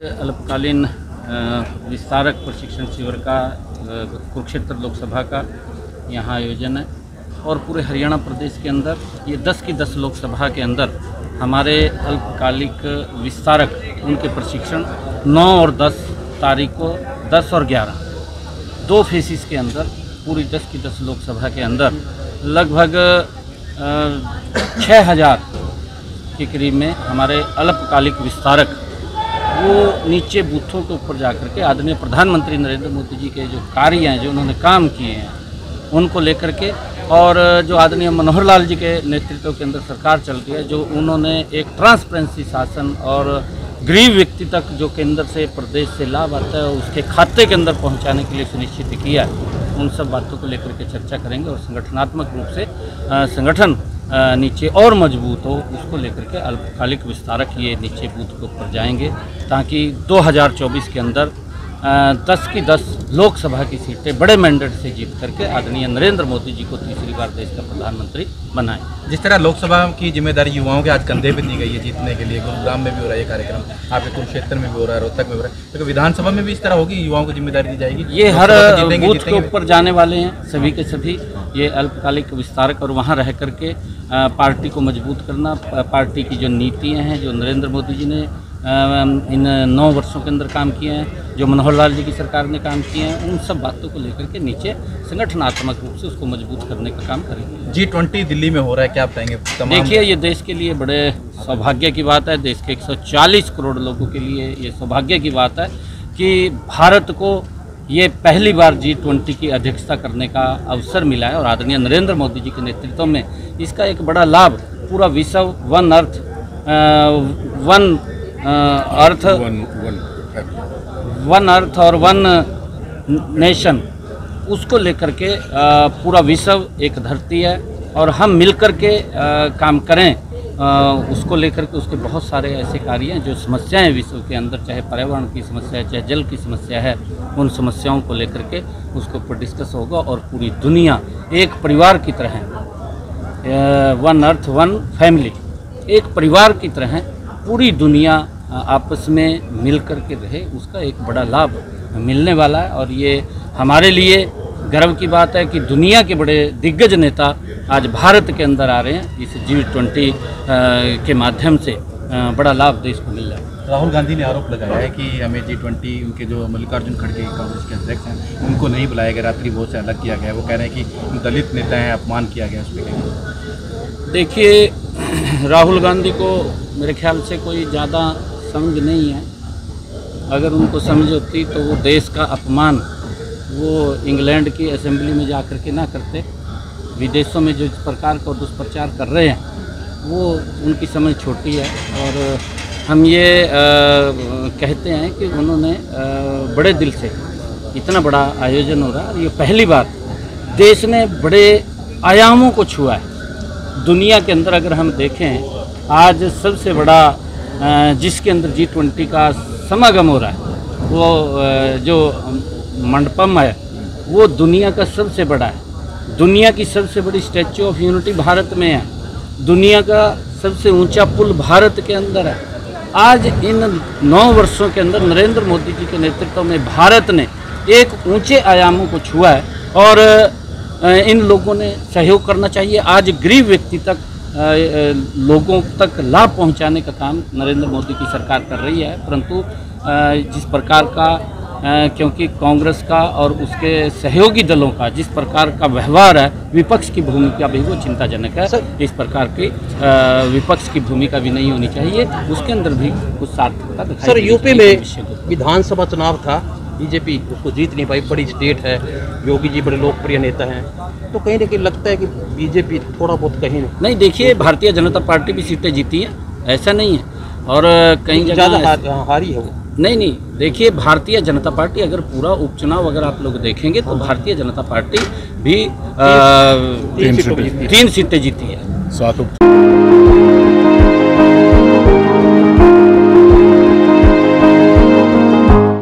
अल्पकालीन विस्तारक प्रशिक्षण शिविर का कुरुक्षेत्र लोकसभा का यहाँ आयोजन है। और पूरे हरियाणा प्रदेश के अंदर, ये 10 की 10 लोकसभा के अंदर हमारे अल्पकालिक विस्तारक, उनके प्रशिक्षण 9 और 10 तारीख को 10 और 11 दो फेसिस के अंदर, पूरी 10 की 10 लोकसभा के अंदर, लगभग छः हज़ार के करीब में हमारे अल्पकालिक विस्तारक वो नीचे बूथों के ऊपर जाकर के आदरणीय प्रधानमंत्री नरेंद्र मोदी जी के जो कार्य हैं, जो उन्होंने काम किए हैं, उनको लेकर के और जो आदरणीय मनोहर लाल जी के नेतृत्व के अंदर सरकार चल रही है, जो उन्होंने एक ट्रांसपेरेंसी शासन और गरीब व्यक्ति तक जो केंद्र से प्रदेश से लाभ आता है, उसके खाते के अंदर पहुँचाने के लिए सुनिश्चित किया है। उन सब बातों को लेकर के चर्चा करेंगे और संगठनात्मक रूप से संगठन नीचे और मज़बूत हो, उसको लेकर के अल्पकालिक विस्तारक ये नीचे बूथ के ऊपर जाएँगे, ताकि 2024 के अंदर दस की दस लोकसभा की सीटें बड़े मैंडेट से जीत करके आदरणीय नरेंद्र मोदी जी को तीसरी बार देश का प्रधानमंत्री बनाएँ। जिस तरह लोकसभा की ज़िम्मेदारी युवाओं के आज कंधे पर दी गई है जीतने के लिए गुरुग्राम में भी हो रहा है कार्यक्रम आपके कुरुक्षेत्र में भी हो रहा है रोहतक में भी हो रहा है तो विधानसभा में भी इस तरह होगी युवाओं को ज़िम्मेदारी दी जाएगी? ये हर बूथ के ऊपर जाने वाले हैं सभी के सभी। ये अल्पकालिक विस्तारक और वहाँ रह करके पार्टी को मज़बूत करना पार्टी की जो नीतियाँ हैं जो नरेंद्र मोदी जी ने इन नौ वर्षों के अंदर काम किए हैं जो मनोहर लाल जी की सरकार ने काम किए हैं उन सब बातों को लेकर के नीचे संगठनात्मक रूप से उसको मज़बूत करने का काम करेंगे। जी ट्वेंटी दिल्ली में हो रहा है क्या आप कहेंगे? देखिए ये देश के लिए बड़े सौभाग्य की बात है देश के 140 करोड़ लोगों के लिए ये सौभाग्य की बात है कि भारत को ये पहली बार जी ट्वेंटी की अध्यक्षता करने का अवसर मिला है और आदरणीय नरेंद्र मोदी जी के नेतृत्व में इसका एक बड़ा लाभ पूरा विश्व one earth one earth one earth और वन नेशन उसको लेकर के पूरा विश्व एक धरती है और हम मिलकर के काम करें। उसको लेकर के उसके बहुत सारे ऐसे कार्य हैं जो समस्याएँ विश्व के अंदर चाहे पर्यावरण की समस्या है चाहे जल की समस्या है उन समस्याओं को लेकर के उसके ऊपर डिस्कस होगा और पूरी दुनिया एक परिवार की तरह वन अर्थ वन फैमिली एक परिवार की तरह पूरी दुनिया आपस में मिल कर के रहे उसका एक बड़ा लाभ मिलने वाला है। और ये हमारे लिए गर्व की बात है कि दुनिया के बड़े दिग्गज नेता आज भारत के अंदर आ रहे हैं इस जी ट्वेंटी के माध्यम से बड़ा लाभ देश को मिल रहा है। राहुल गांधी ने आरोप लगाया है कि हमें जी ट्वेंटी उनके जो मल्लिकार्जुन खड़गे कांग्रेस के अध्यक्ष हैं उनको नहीं बुलाया गया रात्रि भोज से अलग किया गया वो कह रहे हैं कि दलित नेता हैं अपमान किया गया उस पर देखिए राहुल गांधी को मेरे ख्याल से कोई ज़्यादा समझ नहीं है। अगर उनको समझ होती तो वो देश का अपमान वो इंग्लैंड की असेंबली में जा कर के ना करते। विदेशों में जो प्रकार का दुष्प्रचार कर रहे हैं वो उनकी समझ छोटी है। और हम ये अ, कहते हैं कि उन्होंने अ, बड़े दिल से इतना बड़ा आयोजन हो रहा है। ये पहली बार देश ने बड़े आयामों को छुआ है। दुनिया के अंदर अगर हम देखें आज सबसे बड़ा जिसके अंदर जी ट्वेंटी का समागम हो रहा है, वो जो मंडपम है, वो दुनिया का सबसे बड़ा है। दुनिया की सबसे बड़ी स्टैचू ऑफ़ यूनिटी भारत में है। दुनिया का सबसे ऊँचा पुल भारत के अंदर है। आज इन नौ वर्षों के अंदर नरेंद्र मोदी जी के नेतृत्व में भारत ने एक ऊँचे आयामों को छुआ है और इन लोगों ने सहयोग करना चाहिए। आज गरीब व्यक्ति तक लोगों तक लाभ पहुँचाने का काम नरेंद्र मोदी की सरकार कर रही है परंतु जिस प्रकार का क्योंकि कांग्रेस का और उसके सहयोगी दलों का जिस प्रकार का व्यवहार है विपक्ष की भूमिका भी वो चिंताजनक है। इस प्रकार की विपक्ष की भूमिका भी नहीं होनी चाहिए उसके अंदर भी कुछ सार्थकता सर यूपी में विधानसभा चुनाव था बीजेपी उसको जीत नहीं पाई बड़ी स्टेट है योगी जी बड़े लोकप्रिय नेता हैं। तो कहीं ना कहीं लगता है कि बीजेपी थोड़ा बहुत कहीं नहीं नहीं देखिए भारतीय जनता पार्टी भी सीटें जीती हैं ऐसा नहीं है। और कहीं ज़्यादा जगह हार, हारी है वो। नहीं नहीं देखिए भारतीय जनता पार्टी अगर पूरा उपचुनाव अगर आप लोग देखेंगे तो भारतीय जनता पार्टी भी तीन सीटों जीती है। तीन सीटें जीती है। सात उप